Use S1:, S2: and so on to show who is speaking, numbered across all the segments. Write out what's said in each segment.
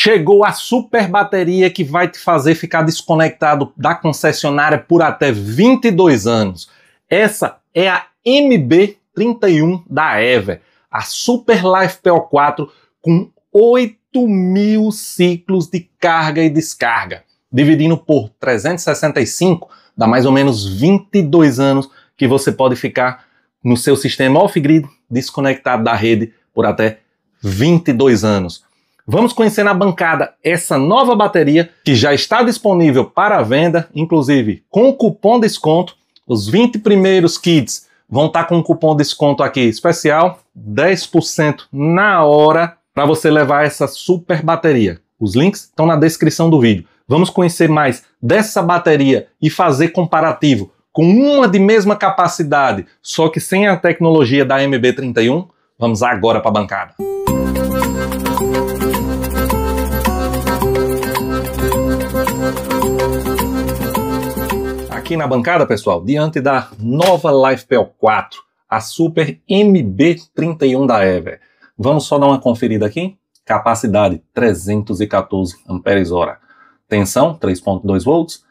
S1: Chegou a super bateria que vai te fazer ficar desconectado da concessionária por até 22 anos. Essa é a MB31 da Ever, a Super Life PO4 com 8 mil ciclos de carga e descarga. Dividindo por 365, dá mais ou menos 22 anos que você pode ficar no seu sistema off-grid desconectado da rede por até 22 anos. Vamos conhecer na bancada essa nova bateria que já está disponível para venda, inclusive com cupom desconto. Os 20 primeiros kits vão estar com um cupom desconto aqui especial, 10% na hora para você levar essa super bateria. Os links estão na descrição do vídeo. Vamos conhecer mais dessa bateria e fazer comparativo com uma de mesma capacidade, só que sem a tecnologia da MB31. Vamos agora para a bancada. Aqui na bancada, pessoal, diante da nova LifePel 4, a Super MB31 da Ever. Vamos só dar uma conferida aqui? Capacidade 314 Ah. Tensão 3.2 volts.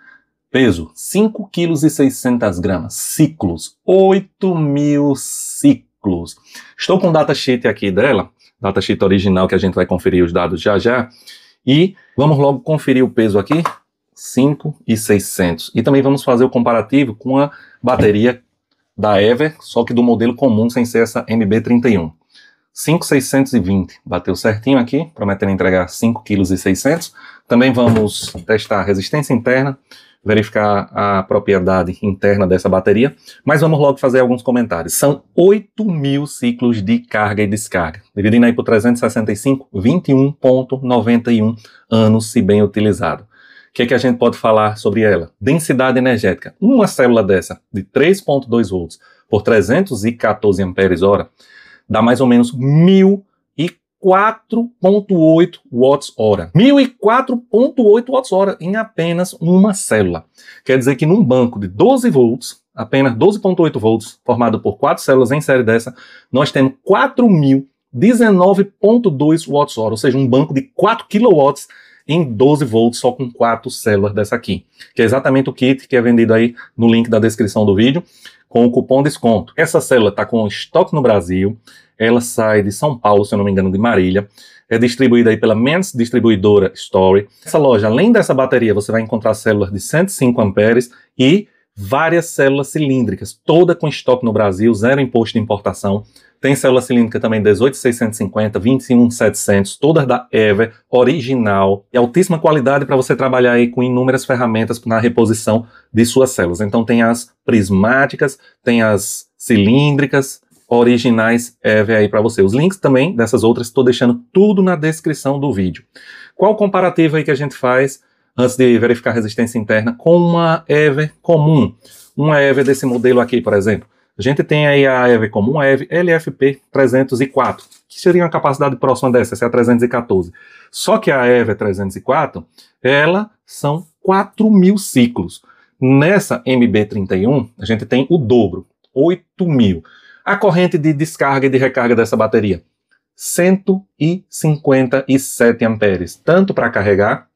S1: Peso 5 kg e 600 gramas. Ciclos 8 mil ciclos. Estou com o datasheet aqui dela, datasheet original que a gente vai conferir os dados já já. E vamos logo conferir o peso aqui, 5,600. E também vamos fazer o comparativo com a bateria da Ever, só que do modelo comum, sem ser essa MB31. 5,620, bateu certinho aqui, prometendo entregar 5,6 kg. Também vamos testar a resistência interna, verificar a propriedade interna dessa bateria, mas vamos logo fazer alguns comentários. São 8 mil ciclos de carga e descarga, dividindo aí por 365, 21,91 anos se bem utilizado. Que, é que a gente pode falar sobre ela? Densidade energética. Uma célula dessa, de 3,2 volts por 314 amperes hora, dá mais ou menos 1.004.8 watts hora. 1.004.8 watts hora em apenas uma célula. Quer dizer que num banco de 12 volts, apenas 12.8 volts, formado por quatro células em série dessa, nós temos 4.019.2 watts hora, ou seja, um banco de 4 kilowatts em 12 volts só com quatro células dessa aqui, que é exatamente o kit que é vendido aí no link da descrição do vídeo com o cupom desconto. Essa célula está com estoque no Brasil, ela sai de São Paulo, se eu não me engano, de Marília, é distribuída aí pela Men's Distribuidora Story. Essa loja, além dessa bateria, você vai encontrar células de 105 amperes e várias células cilíndricas, toda com estoque no Brasil, zero imposto de importação. Tem célula cilíndrica também 18650, 21700, todas da Ever, original e altíssima qualidade para você trabalhar aí com inúmeras ferramentas na reposição de suas células. Então tem as prismáticas, tem as cilíndricas, originais Ever aí para você. Os links também dessas outras estou deixando tudo na descrição do vídeo. Qual o comparativo aí que a gente faz antes de verificar a resistência interna com uma Ever comum? Uma Ever desse modelo aqui, por exemplo. A gente tem aí a EV comum, a EV LFP 304, que seria uma capacidade próxima dessa, essa é a 314. Só que a EV 304, ela são 4 mil ciclos. Nessa MB31, a gente tem o dobro, 8 mil. A corrente de descarga e de recarga dessa bateria, 157 amperes, tanto para carregar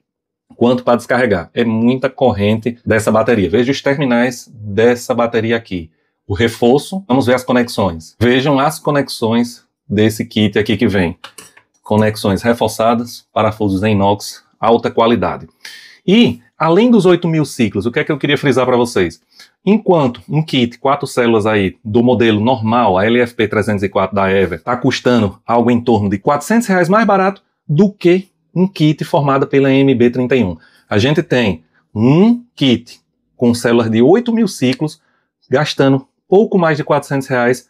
S1: quanto para descarregar. É muita corrente dessa bateria. Veja os terminais dessa bateria aqui o reforço, vamos ver as conexões. Vejam as conexões desse kit aqui que vem. Conexões reforçadas, parafusos em inox, alta qualidade. E, além dos 8 mil ciclos, o que é que eu queria frisar para vocês? Enquanto um kit, quatro células aí, do modelo normal, a LFP 304 da Ever, está custando algo em torno de 400 reais mais barato do que um kit formado pela MB31. A gente tem um kit com células de 8 mil ciclos, gastando pouco mais de 400 reais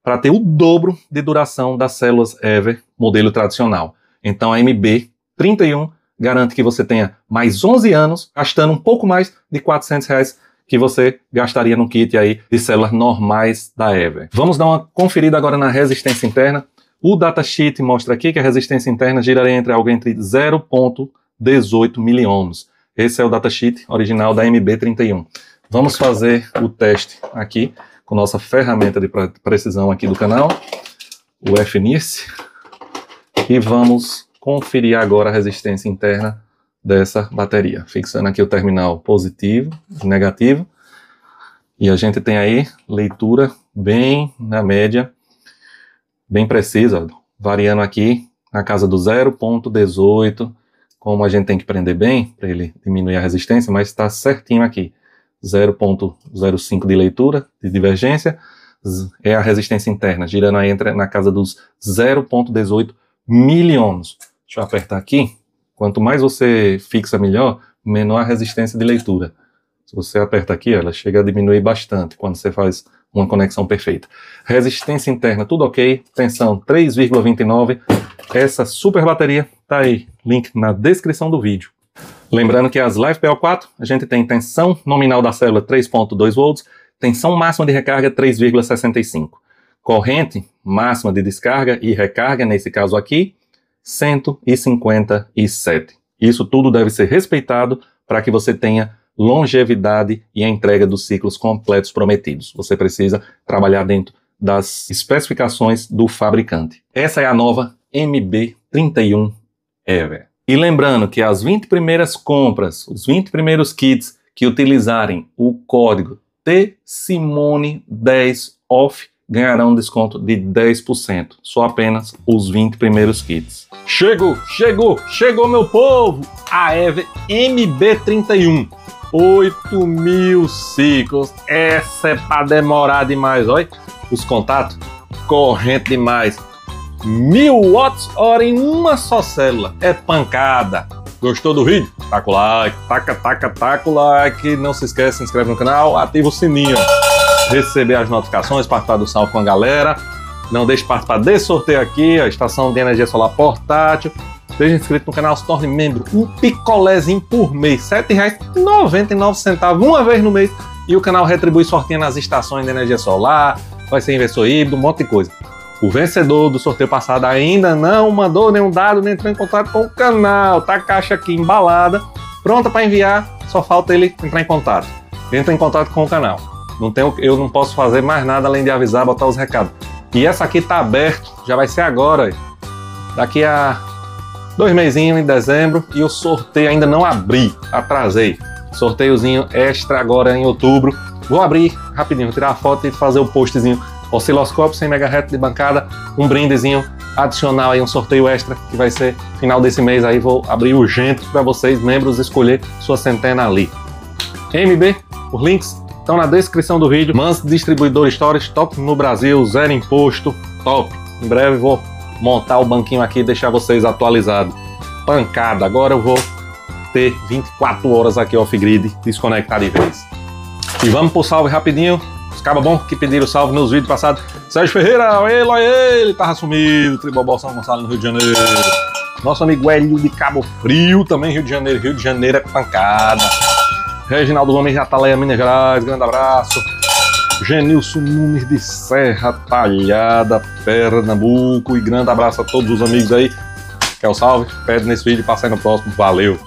S1: para ter o dobro de duração das células Ever modelo tradicional. Então a MB31 garante que você tenha mais 11 anos gastando um pouco mais de 400 reais que você gastaria no kit aí de células normais da Ever. Vamos dar uma conferida agora na resistência interna. O datasheet mostra aqui que a resistência interna giraria entre algo entre 0.18 miliohms. Esse é o datasheet original da MB31. Vamos fazer o teste aqui com nossa ferramenta de precisão aqui do canal, o FNIRS, e vamos conferir agora a resistência interna dessa bateria. Fixando aqui o terminal positivo e negativo. E a gente tem aí leitura bem na média, bem precisa, variando aqui na casa do 0.18, como a gente tem que prender bem para ele diminuir a resistência, mas está certinho aqui. 0.05 de leitura, de divergência, é a resistência interna, girando aí entre, na casa dos 0.18 miliohms. Deixa eu apertar aqui. Quanto mais você fixa melhor, menor a resistência de leitura. Se você aperta aqui, ela chega a diminuir bastante quando você faz uma conexão perfeita. Resistência interna, tudo ok. Tensão 3,29. Essa super bateria tá aí. Link na descrição do vídeo. Lembrando que as Live PO4, a gente tem tensão nominal da célula 3.2 volts, tensão máxima de recarga 3,65. Corrente máxima de descarga e recarga, nesse caso aqui, 157. Isso tudo deve ser respeitado para que você tenha longevidade e a entrega dos ciclos completos prometidos. Você precisa trabalhar dentro das especificações do fabricante. Essa é a nova MB31 Ever. E lembrando que as 20 primeiras compras, os 20 primeiros kits que utilizarem o código TSIMONE10OFF ganharão um desconto de 10%. Só apenas os 20 primeiros kits. Chegou, chegou, chegou meu povo! A EVE MB31. 8 mil ciclos. Essa é para demorar demais, olha. Os contatos, corrente demais. Mil watts hora em uma só célula. É pancada. Gostou do vídeo? Taca o like, taca, taca, taca o like. Não se esquece, se inscreve no canal, ativa o sininho. Receber as notificações, participar do salve com a galera. Não deixe de participar desse sorteio aqui, a estação de energia solar portátil. Seja inscrito no canal, se torne membro. Um picolézinho por mês, R$ 7,99 uma vez no mês. E o canal retribui sortinho nas estações de energia solar, vai ser investidor híbrido, um monte de coisa. O vencedor do sorteio passado ainda não mandou nenhum dado, nem entrou em contato com o canal. Tá a caixa aqui embalada, pronta para enviar, só falta ele entrar em contato. Entra em contato com o canal. Não tenho, eu não posso fazer mais nada além de avisar, botar os recados. E essa aqui tá aberto, já vai ser agora. Daqui a dois meizinhos em dezembro e o sorteio ainda não abri, atrasei. Sorteiozinho extra agora em outubro. Vou abrir rapidinho, tirar a foto e fazer o postzinho osciloscópio 100 MHz de bancada, um brindezinho adicional aí, um sorteio extra que vai ser final desse mês aí, vou abrir urgente para vocês, membros, escolher sua centena ali. MB, os links estão na descrição do vídeo. Mans Distribuidor Stories, top no Brasil, zero imposto, top. Em breve vou montar o banquinho aqui e deixar vocês atualizados. Pancada, agora eu vou ter 24 horas aqui off-grid desconectar de vez. E vamos pro salve rapidinho. Acaba bom que pediram salve nos vídeos passados. Sérgio Ferreira, ele, olha ele, tava sumido. Tribobol São Gonçalo no Rio de Janeiro. Nosso amigo Hélio de Cabo Frio, também Rio de Janeiro. Rio de Janeiro é pancada. Reginaldo Gomes de Ataleia, Minas Gerais, grande abraço. Genilson Nunes de Serra Talhada, Pernambuco. E grande abraço a todos os amigos aí. Quer o salve? Pede nesse vídeo e passa aí no próximo. Valeu!